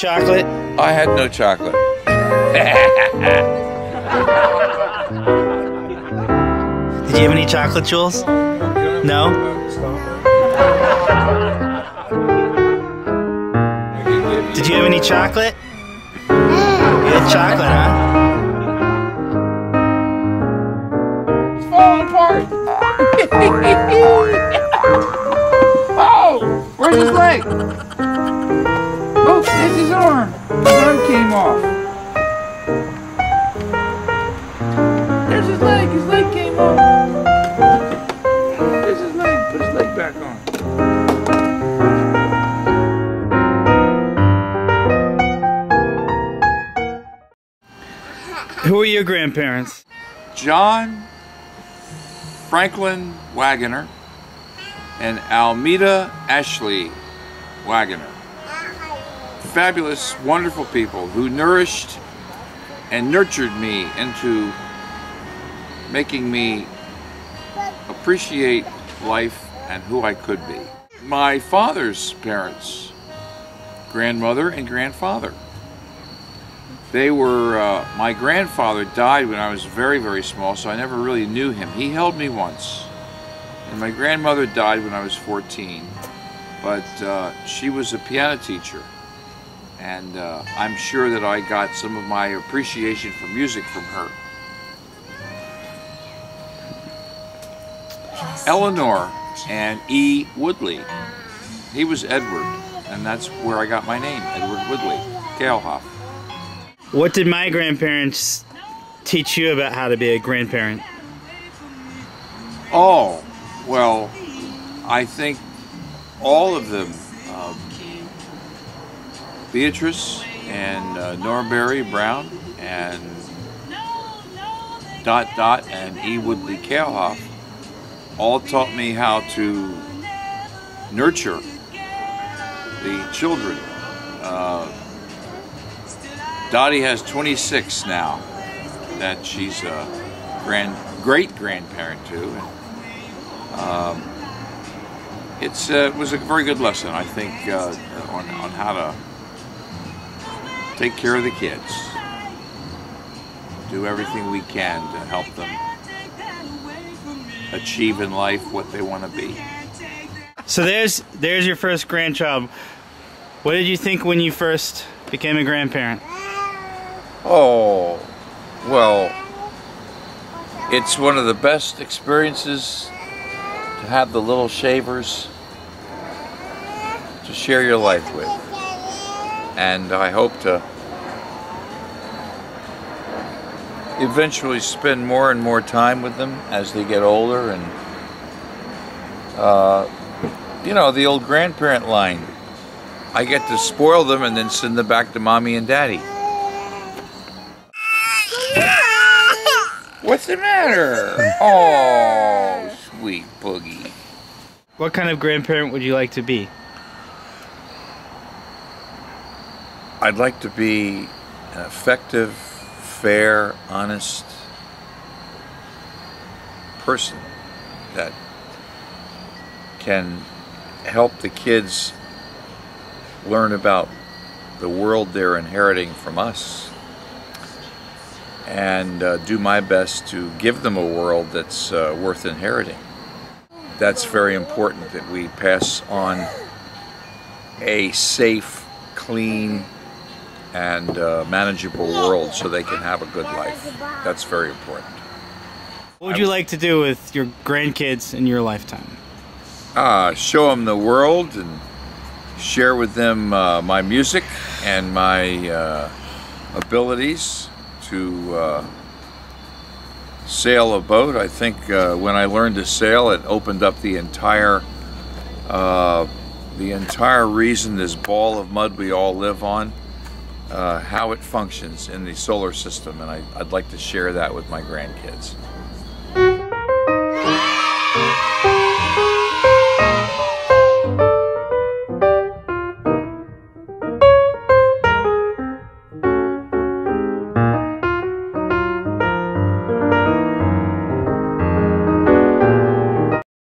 chocolate? I had no chocolate. Did you have any chocolate, Jules? No? Did you have any chocolate? You had chocolate, huh? It's falling apart. oh, where's his leg? Oh, there's his arm. His arm came off. There's his leg. His leg came off. There's his leg. Put his leg back on. Who are your grandparents? John Franklin Wagoner and Almeda Ashley Wagoner. Fabulous, wonderful people who nourished and nurtured me into making me appreciate life and who I could be. My father's parents, grandmother and grandfather. They were, uh, my grandfather died when I was very, very small, so I never really knew him. He held me once. And my grandmother died when I was 14, but uh, she was a piano teacher. And uh, I'm sure that I got some of my appreciation for music from her. Eleanor and E. Woodley. He was Edward, and that's where I got my name, Edward Woodley, Kalehoff. What did my grandparents teach you about how to be a grandparent? Oh, well, I think all of them, Beatrice and uh, Norberry Brown and Dot Dot and E. Woodley Kalehoff all taught me how to nurture the children. Uh, Dottie has 26 now that she's a grand, great grandparent to. And, um, it's uh, it was a very good lesson, I think, uh, on, on how to take care of the kids, do everything we can to help them achieve in life what they want to be. So there's there's your first grandchild. What did you think when you first became a grandparent? Oh, well, it's one of the best experiences to have the little shavers to share your life with. And I hope to eventually spend more and more time with them as they get older and uh, you know the old grandparent line i get to spoil them and then send them back to mommy and daddy. What's the matter? Oh sweet boogie. What kind of grandparent would you like to be? I'd like to be an effective fair honest person that can help the kids learn about the world they're inheriting from us and uh, do my best to give them a world that's uh, worth inheriting. That's very important that we pass on a safe, clean, and uh, manageable world so they can have a good life. That's very important. What would you like to do with your grandkids in your lifetime? uh, show them the world and share with them uh, my music and my uh, abilities to uh, sail a boat. I think uh, when I learned to sail, it opened up the entire uh, the entire reason this ball of mud we all live on, uh, how it functions in the solar system, and I, I'd like to share that with my grandkids.